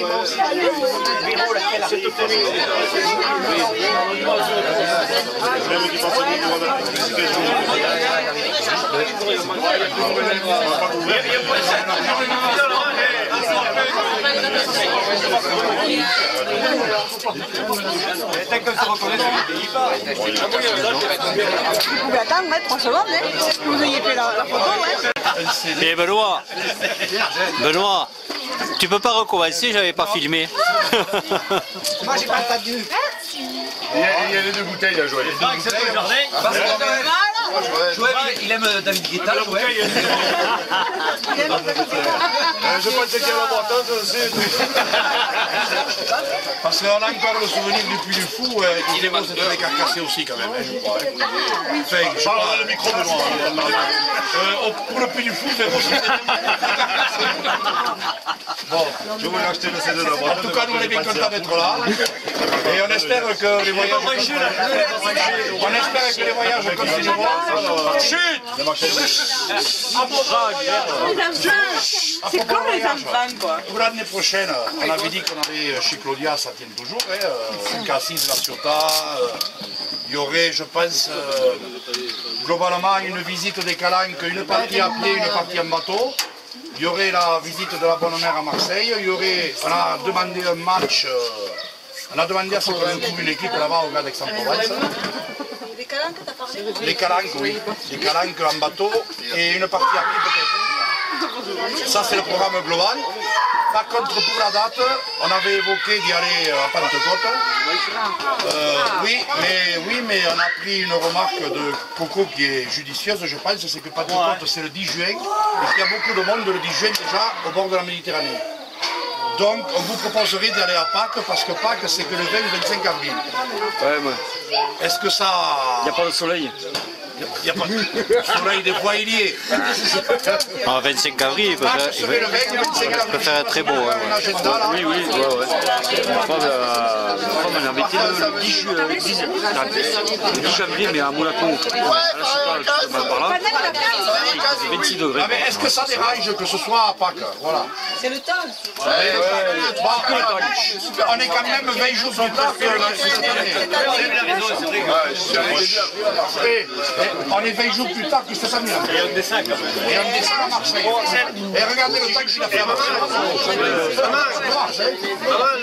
Vous pouvez attendre, mettre 3 secondes, hein que vous ayez fait la, la photo, ouais. Et Benoît, Benoît, tu peux pas recommencer, j'avais pas filmé. Moi, j'ai pas entendu. Il y, a, il y a les deux bouteilles à jouer. Que Joël, Joël, il, il aime David Guetta, Joël. Euh, je pense qu'il y a l'importance aussi. Parce qu'on a encore le souvenir du Puy du Fou, euh, il est c'était des carcassés aussi quand même, hein, je crois. hein. Enfin, je sais pas. le micro de euh, Pour le Puy du Fou, c'est aussi Bon, je vais acheter le CD d'abord. En tout cas, nous on est bien contents d'être là. Et on espère que les voyages. On espère que les voyages continueront. C'est comme les quoi. Pour l'année prochaine, on avait dit qu'on allait chez Claudia, ça tient toujours, hein, Cassis, La Ciotat. Il y aurait, je pense, globalement une visite des Calanques, une partie à pied, une partie en bateau. Il y aurait la visite de la Bonne Mère à Marseille. Il y aurait, on a demandé un match, on a demandé à ce qu'on trouve une équipe là-bas au Gard d'Aix-en-Provence. Les câlins que t'as parlé Les calanques, oui. Les calanques en bateau et une partie à pied peut-être. Ça, c'est le programme global. Par contre, pour la date, on avait évoqué d'y aller à Pentecôte. Euh, oui, mais, oui, mais on a pris une remarque de Coco qui est judicieuse, je pense, c'est que Pentecôte, c'est le 10 juin, et qu'il y a beaucoup de monde le 10 juin déjà au bord de la Méditerranée. Donc, on vous proposerait d'y aller à Pâques, parce que Pâques, c'est que le 20 ou 25 avril. Ouais, moi. Est-ce que ça... Il n'y a pas de soleil? Il n'y a pas le soleil des il y est. En 25 avril, il peut faire, ce serait le 20 ou 25 il peut faire très beau. hein, ouais. Oui, oui, ouais, ouais. Ma femme, euh, ma femme, elle a invité le 10 juillet, le 10, le 10 janvier, mais à Monaco. À la pas par là. C'est 26 degrés. Ah, mais est-ce que ça dérange que ce soit à Pâques? Voilà. C'est le temps. Bon, on est quand même 20 jours plus tard que cette année. Et- et On est 20 jours plus tard que cette année. Et on descend à Marseille. Et regardez le temps qu'il a fait à Marseille. Ça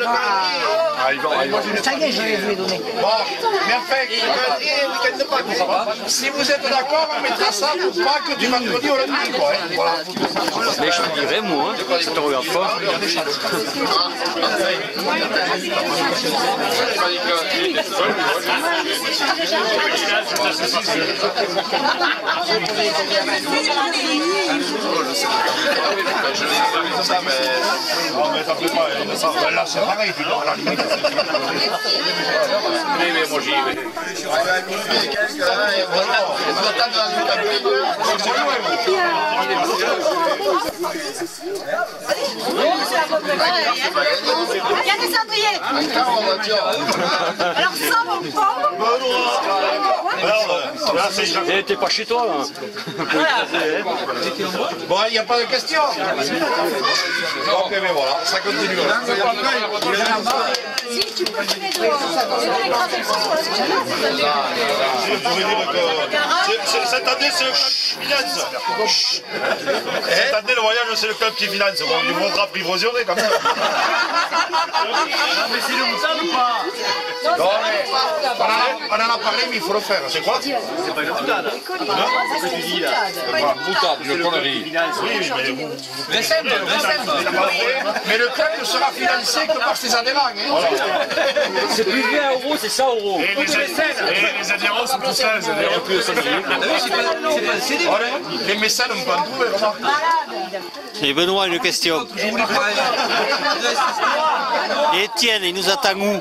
Ah. Ça y est, je vais vous les donner. Bon, mais enfin, si vous êtes d'accord, on mettra ça pour Pâques du vendredi au lundi. Quoi, hein. Voilà. Mais je te dirais, moi, hein, si tu regardes pas. Non, là c'est pareil, tu dois à la limite. Oui, mais moi j'y vais. Il y a des cendriers. Alors, ça, mon pauvre. Là, c'est. Eh, t'es pas chez toi, là. Bon, il n'y a pas de question. Ok, mais voilà, ça continue. Si, tu peux de cette année, c'est le finance. Cette année, le voyage, c'est le club qui finance. Bon, il faudra quand même. Mais c'est le moutarde ou pas Non, mais on, a, on en a parlé, mais il faut le faire. C'est quoi? Qu'est-ce que tu dis là Boutade, une connerie. Oui, mais, Récem, récem. mais le club ne sera financé que par ses adhérents. hein. C'est plus 20 euros, c'est 100 euros. Et les, adhérents sont tous là. les adhérents. Ah oui, c'est pas un CD. Les mécènes, on peut en trouver. remarque. Et Benoît, une question. Et Étienne, il nous attend où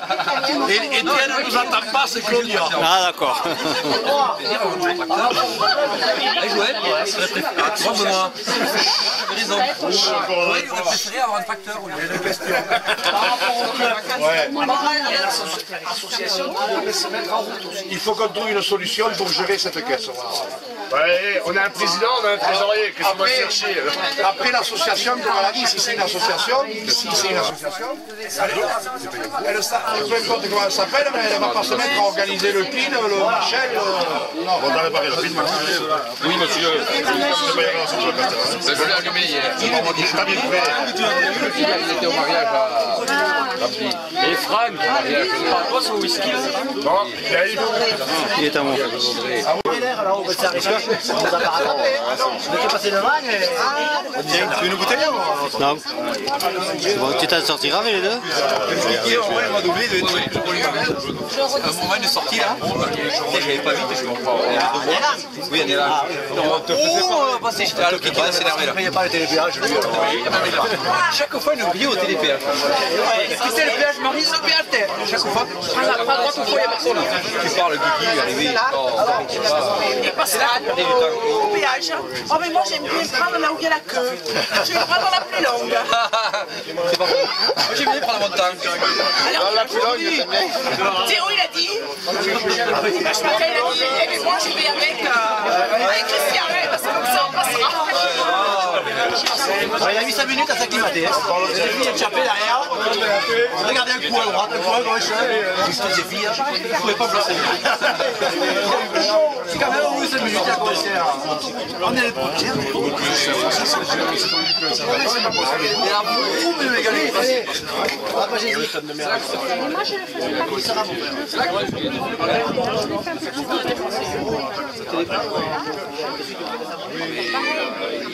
Et Étienne ne nous attend pas, c'est Claudia. Ah, d'accord. Allez, Joël, prends-moi. Raison. Oui, on aurait préféré avoir un facteur. au lieu de- Ouais. Il faut qu'on trouve une solution pour gérer cette caisse. voilà. Ouais, On a un président, on a un trésorier, qu'est-ce qu'on va chercher? Après l'association, comme on l'a dit, si c'est une association, si c'est une association, elle, peu importe comment elle s'appelle, mais elle ne va pas se mettre à organiser le PIN, le machin, le... Non. On a réparé le film. Oui, monsieur. Je l'ai allumé hier. Il était au mariage à. Et Franck, au whisky il y a eu. Il est à moi. Une bouteille Non. C'est bon, tu t'en sortiras avec les deux Un moment de sortie là J'avais pas vu, je comprends. Oui, elle est là. Non, te pas. J'étais là, le va s'énerver là. Il n'y a pas le télépéage, lui. Chaque fois, il oublie au télépéage. C'était le le péage terre. Chaque fois, à droite ou fois, il n'y a personne. Tu parles, Guigui, arrivé. C'est là, au péage. Oh, mais moi j'aime bien prendre là où il y a la queue. Je vais prendre la plus longue. C'est pas faux. Moi, j'aime bien prendre la montagne. Alors, La plus longue. Théo il a dit. Matin il a dit, eh moi je vais avec, euh, avec Christian, hein, parce que comme ça on passera. Il a mis 5 minutes à s'acclimater. Hein. Les filles échappées derrière. Regardez un coup à droite, un coup à gauche. Je ne pouvais pas placer. C'est quand même au bout de 5 minutes, il a commencé à. On est le est. Ah,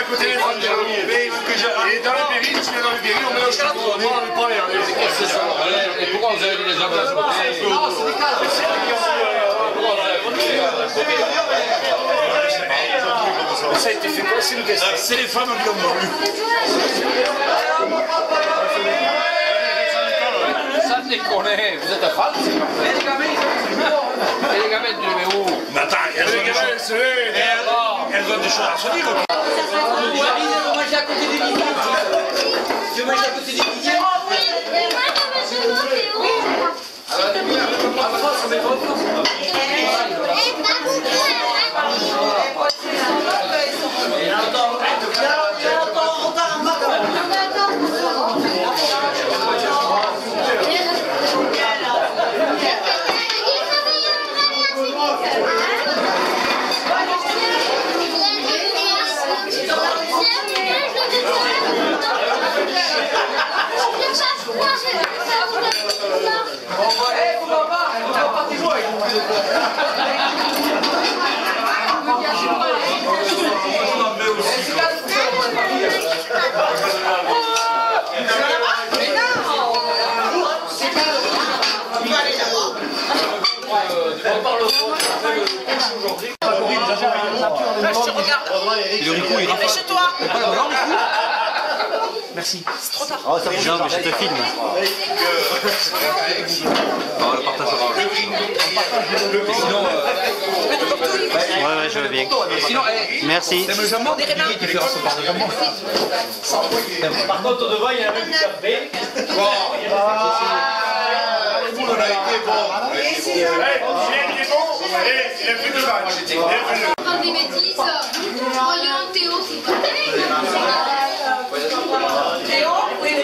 d'à côté les femmes de Et dans le péril, tu viens dans le péril, on mélange tout. On ne pas les C'est ça. Et pourquoi vous avez mis les hommes là Ça a été fait quoi C'est le dessin. C'est les femmes qui l'ont voulu. Ça déconne, vous êtes à France Et les gamins? Et les gamins, tu les mets où? Mais attends, elles ont des choses- elles ont des choses à se dire. À côté des manges à côté des billets Je te regarde. Dépêche-toi. Merci. C'est trop tard. Oh, ça Non, mais je te filme. On le. Sinon, Ouais, ouais, je veux bien. sinon, eh, Merci. t'aimes le jambon qui jambon. Par contre, devant, il y a un café. On a été bon. Il a été bon. Et prendre des bêtises. Voyons Théo, s'il te plaît. Théo Oui, je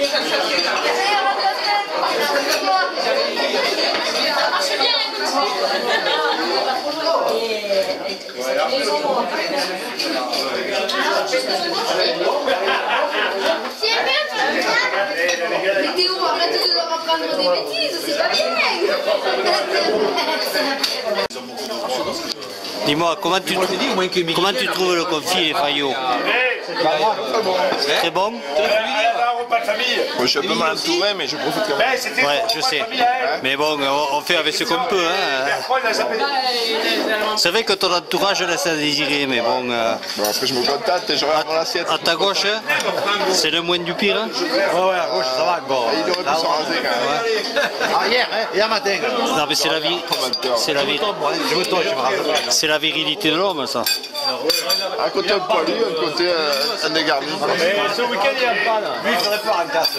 vais Mais Théo, arrête de leur apprendre des bêtises, c'est pas bien. Dis-moi, comment tu, comment tu trouves le confit, les faillots? Eh, Très bon? Un repas de famille. Moi, je suis un peu mal entouré, mais je profite quand même. Ben, c'était Ouais, je sais. famille. Mais bon, on on fait avec ce qu'on peut. Hein. Zappé. C'est vrai que ton entourage laisse à désirer, mais bon, euh, Bon, après, je me contente et je regarde mon assiette. à ta gauche, hein, c'est le moins du pire. hein. Ouais, ouais, à gauche, ça va, bon. Il aurait pu se raser quand même. Ah, hier, hein, hier matin. Non, mais c'est la vie. C'est la vie. C'est la virilité de l'homme, ça. Un côté un poilu, un côté euh, un dégarni. Ce week-end, il y a pas, là. Lui, il ferait peur en casse.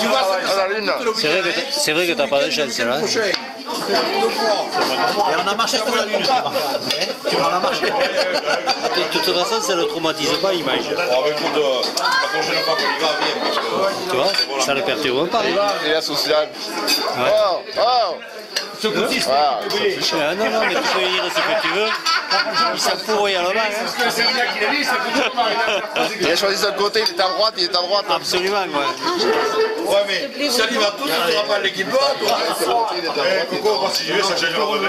Tu vois, À la lune. C'est vrai que t'as- pas de chance, là. Et on a marché sur la lune. On a marché. De toute façon, ça ne le traumatise pas, il mange. Parce que Tu vois, ça ne le perturbe pas. Il est social. Oh, oh. Ah, Ah, non, non, mais tu peux dire ce que tu veux. Il s'en fout royalement. hein. c'est le gars qui l'a dit, ça coûte pas. Il a choisi son côté, il est à droite, il est à droite. Absolument, ouais. Ouais, mais ça lui va tout, tu n'auras pas l'équipe A, toi. Eh, Coco, on va veux, ça change chose.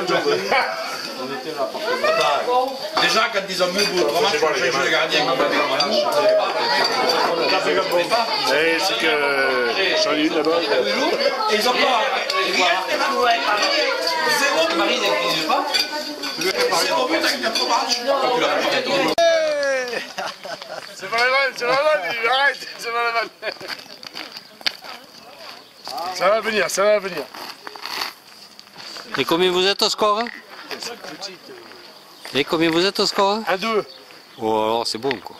Déjà, quand ils ont mis bout, comment tu vas changer le gardien Eh, c'est que. J'en ai une là-bas. Et ils ont pas. Zéro Marie n'existe pas. Zéro but avec notre match. C'est pas la vanne, c'est pas la vanne, arrête, c'est pas la vanne. Ça va venir, ça va venir. Et combien vous êtes au score hein Et combien vous êtes au score hein Un, deux. Oh, alors c'est bon, quoi.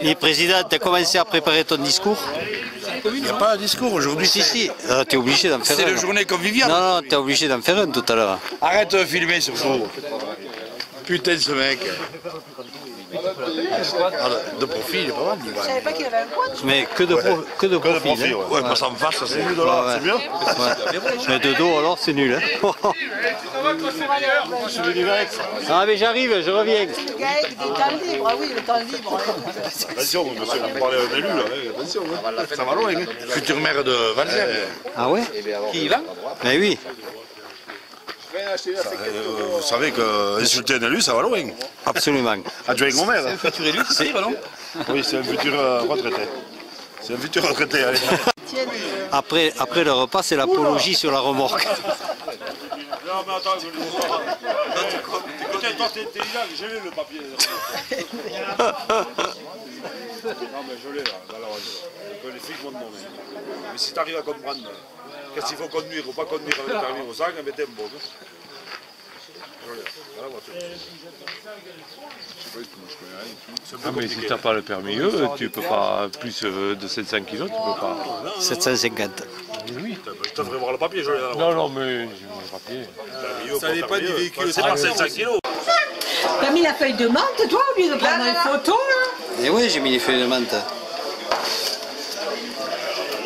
Et président, tu as commencé à préparer ton discours Il n'y a pas un discours aujourd'hui. Si, si, tu es obligé d'en faire C'est un. la journée conviviale. Non, non, tu es obligé d'en faire un tout à l'heure. Arrête de filmer surtout. Putain, ce mec. Ah, de profil, il est pas mal. ouais. Je savais pas qu'il avait un coin. Mais que de, pro- que de profil. hein. Ouais, passe en face, c'est mieux de Ouais, là, ouais. c'est bien. Ouais. Mais de dos, alors, c'est nul. Hein. ah, mais j'arrive, je reviens. Le gars, il était temps libre. Ah oui, le temps libre. Attention, monsieur, vous parlez d'un élu là, attention. hein. Ça va loin. hein. Futur maire de Valzem. Ah ouais Qui y va Mais oui. Euh, Vous savez que insulter un élu, ça va loin. Absolument. Adjoint au maire. hein. Futur élu, c'est non Oui, c'est un futur euh, retraité. C'est un futur retraité, allez. Après, après le repas, c'est l'apologie sur la remorque. Non, mais attends, je Tiens, toi, t'es intelligent, j'ai lu le papier. Non, mais je l'ai là. Donc, les flics vont te nommer. Mais si t'arrives à comprendre, qu'est-ce qu'il faut conduire ou pas conduire avec le permis au sac, mais t'es un bon. Voiture. Ah, mais si t'as pas le permis E, tu peux pas plus euh, de 700 kilos, tu peux pas. 750. Je devrais voir le papier, je l'ai dans la voiture. Non, non, mais je me rappelle. Ça dépend du véhicule, c'est par 700 kilos. T'as mis la feuille de menthe, toi, au lieu de prendre une photo, là Et oui, j'ai mis les feuilles de menthe. Mais ça, c'est de chantilly, mais t'affole pas,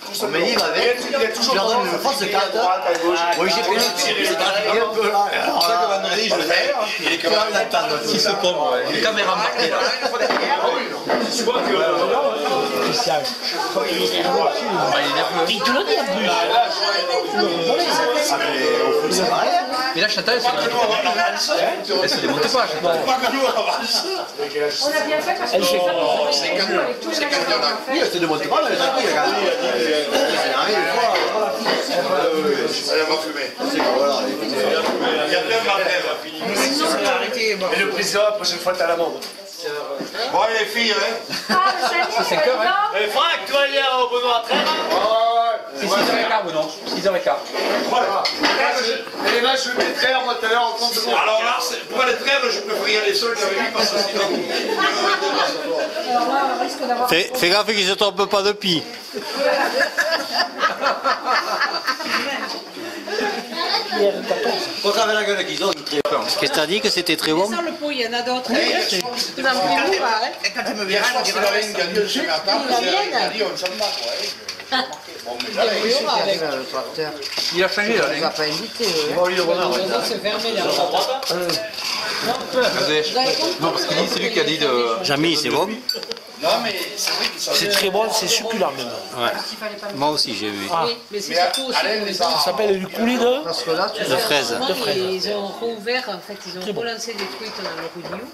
chier. Mais il m'avait, je leur donne une force de carte. Oui, j'ai fait un peu là. Alors là, que vendredi, je le fais. Il est quand même l'attendre. Il se pompe, ouais. Les caméras marquées là. Tu vois que. Christian. Il est nerveux. Il te le dit en plus. C'est pareil. Mais là, Chantal, elle se démonte- elle se démonte pas, Chantal. Elle fait Oui, elle se demande pas, mais elle est regarde. Elle va fumer. Il y a plein de. Et le président, la prochaine fois, t'as la monde. Bon, allez, les filles, hein. C'est 5 heures, hein Eh, Franck, tu vas aller au Benoît Trèves C'est 6h15, ou non 6h15. Et les matchs, je vais mettre moi tout à l'heure en compte de Alors là, pour les trêves, je préfère y aller seul qu'avec lui parce que sinon. Fais, fais gaffe qu'il se trompe pas de pi. Quand t'avais la gueule qu'ils ont, ils. Qu'est-ce que t'as dit que c'était très bon? Sans le pot, il y en a d'autres. Quand tu me verras, je dirai la ligne gagnée ce matin, c'est la dit on s'en là, il Il a changé là. Il va pas inviter. Bon, lui, le renard. C'est fermé là. Regardez. Non, parce qu'il dit, c'est lui qui a dit de. Jamy, c'est bon Non, mais c'est très bon, c'est succulent même. Ouais. Moi aussi, j'ai vu. Ah, Mais c'est surtout aussi. ça s'appelle du coulis de Parce que là, tu De fraises. Ils ont rouvert, en fait, ils ont relancé des trucs dans le rue Lyon.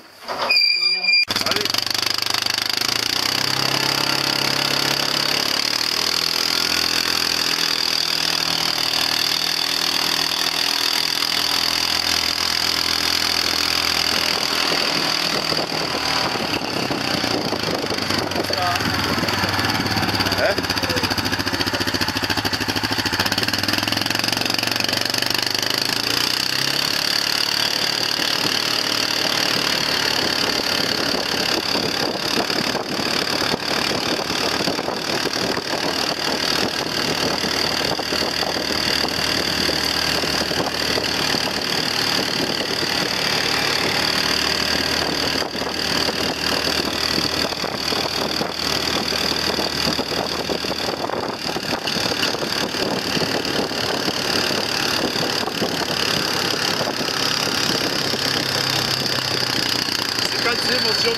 C'est quand c'est émotion.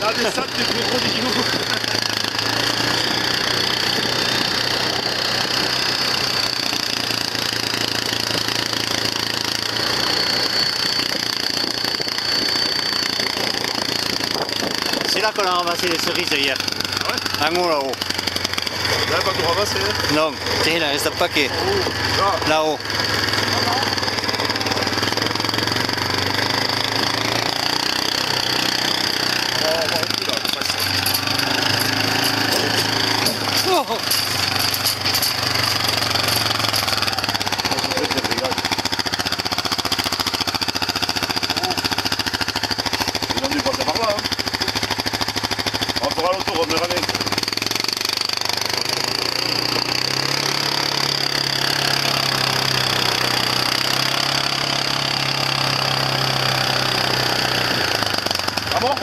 Là, les sacs, tu fais trop d'igloo. C'est là qu'on a ramassé les cerises hier. Ah Un haut là-haut. Là, pas tout ramasser. Non, tiens, il en reste un paquet. Là-haut. Oh. Ils ont dû passer par là. Hein. On fera le tour, on verra bien. Ah bon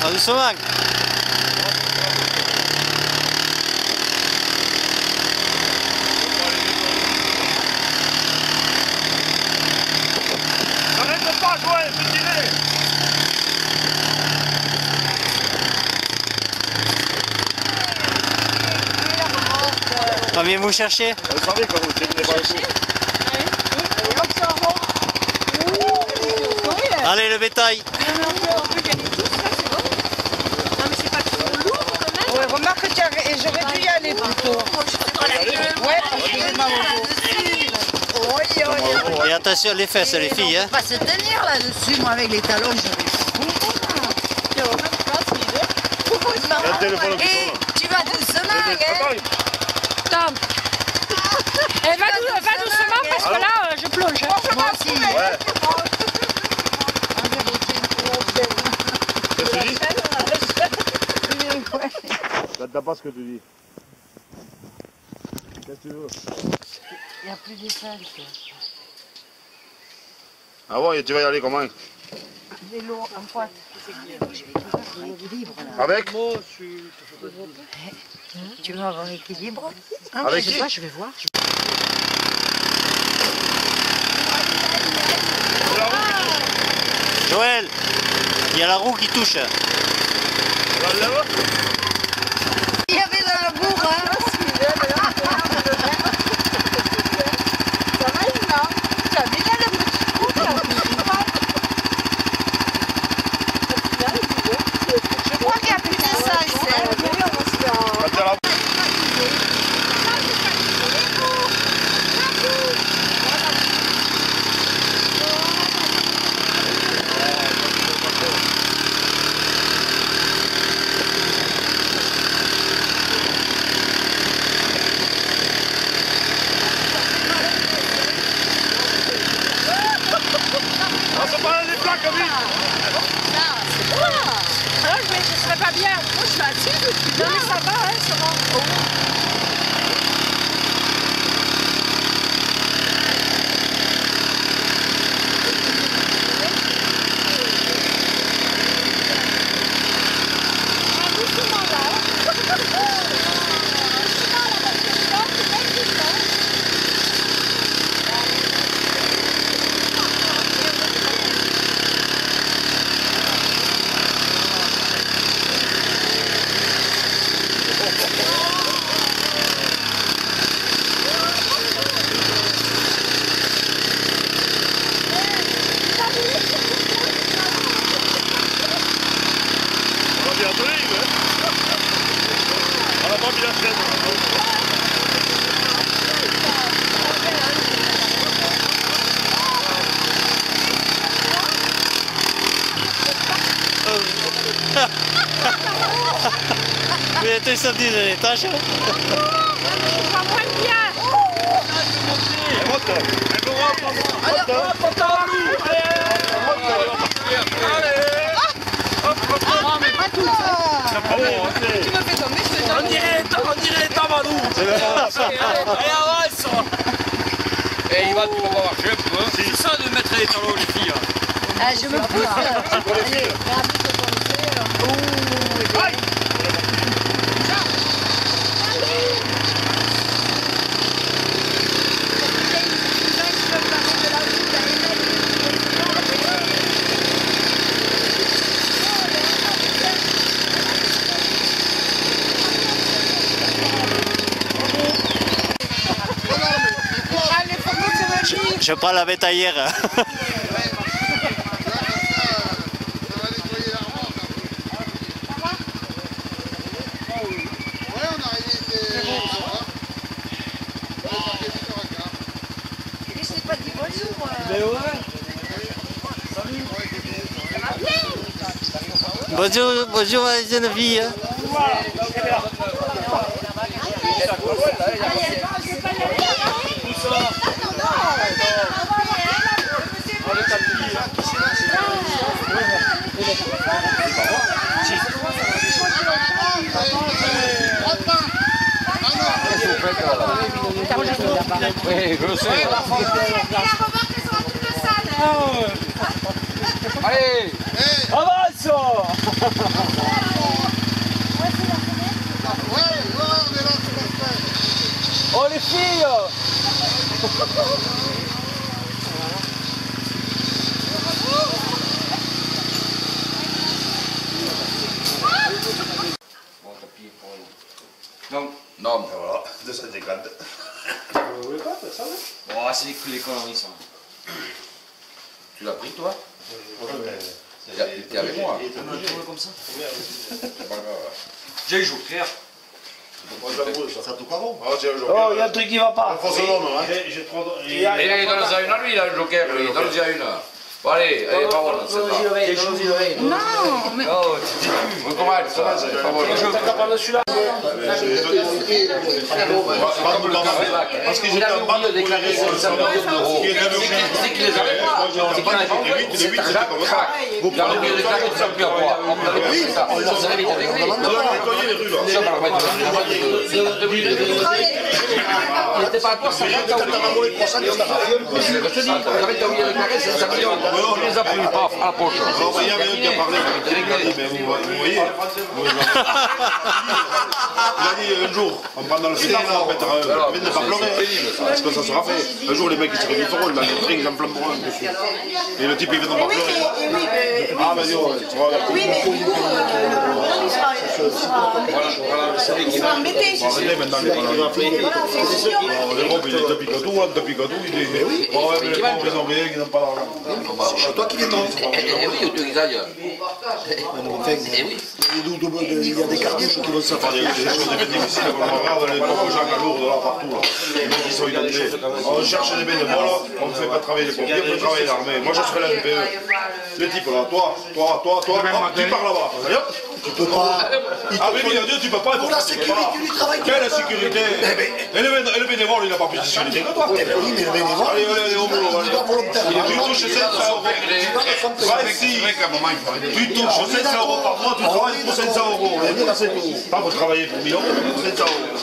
Pas doucement, hein Pas. Arrête vient vous chercher Vous savez quand vous terminez le coup. Allez, le bétail Ouais, remarque que tu as- et j'aurais dû y aller plutôt. Ouais, que. Et attention les fesses, les filles. Hein. On va pas se tenir là-dessus, moi avec les talons, je Et sonne. tu vas doucement, hein Tom. Eh, va, dou- va doucement parce que là, euh, je plonge. Moi aussi. Ouais. Qu'est-ce que tu dis Ça te pas ce que tu dis. Qu'est-ce que tu veux? Il n'y a plus d'essence. Ah bon, et tu vas y aller comment? Vélo en pointe. Avec? Tu veux avoir l'équilibre? Avec Je sais qui? pas, je vais voir. Joël, il y a la roue qui touche. Il e much la dessus je suis dans les hein, fais tomber, je te On dirait, avance Eh, un peu, hein C'est ça de mettre les talons, les filles Ah, je me pousse Allez, Allez, faut que tu me dises. Je prends la bétaillère. Bonjour. Bonjour, bonjour les jeunes filles. Oui, je le sais. Allez Avance Oh les filles Non, non. Voilà, 250. Bon, c'est les, les conneries, ça. Tu l'as pris, toi T'es avec moi comme ça. J'ai joué clair. Ça tout pas bon Ah, Oh, il y a un truc qui va pas. Hein. Et allez, donne-en une à lui, là, le joker. lui, Donne-en une. Bon, allez, allez, parole, c'est ça. Non, mais. Oh, tu dis ça, c'est pas bon. Pas de celui-là Parce que j'étais en bas de déclaré 500 millions d'euros. C'est qui les a C'est qui les a C'est un crack. Il a oublié de déclarer 500 millions d'euros. On peut aller ça. Ça serait vite avec lui. Ça va le mettre de Il n'était pas à toi, ça va t'as oublié. Je te dis, quand t'as oublié de déclarer 500 millions, tu les as pris, paf, à poche. Il y avait un qui a parlé, mais vous vous voyez, il a dit un jour, on prend dans le cinéma, on va mettre un, ne pas pleurer, parce que ça sera fait. Un jour, les mecs, ils se réuniront, ils mettent un drink, ils en flamberont un dessus. Et le type, il vient de pas pleurer. mais. Oui, mais. Ah, vas-y, ouais, tu vois, Oui, mais du coup, euh, il sera- il embêté. Il sera on maintenant les c'est sûr. Les robes, il est tapis là, tapis cadeau, il est... Ouais, mais les pauvres, ils ont rien, ils n'ont pas d'argent. C'est toi qui viens de Eh oui, tu. Eh oui. Il y a des cartouches qui vont se Enfin, il y a des choses difficiles, quand on regarde les pauvres gens à Lourdes, là, partout, là. Les mecs, ils sont inondés. On cherche des bénévoles, on ne fait pas travailler les pompiers, on fait travailler l'armée. Moi, je serai la NPE. Le type, là, toi, toi, toi, toi, tu pars là-bas. Tu peux pas. Ah, mais bien Dieu, tu peux pas. il Pour la tu sécurité pas. du travail. Quelle sécurité Et le béné- et le bénévole, il n'a pas plus de sécurité que toi. Eh oui, mais le bénévole, Allez, allez, allez, au boulot, il va volontaire. Tu touches 700 euros. Ouais, si. Tu touches 700 euros par mois, tu travailles pour 700 euros. Pas pour travailler pour 1000 euros, mais pour 700 euros.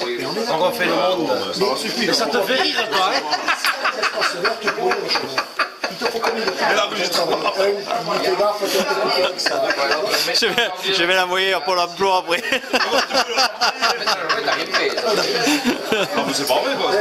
On refait le monde. Ça va suffire. Ça te fait rire, toi, Il te faut combien de temps Et là, je vais, je vais l'envoyer à Pôle emploi après. Non, mais c'est pas vrai, quoi.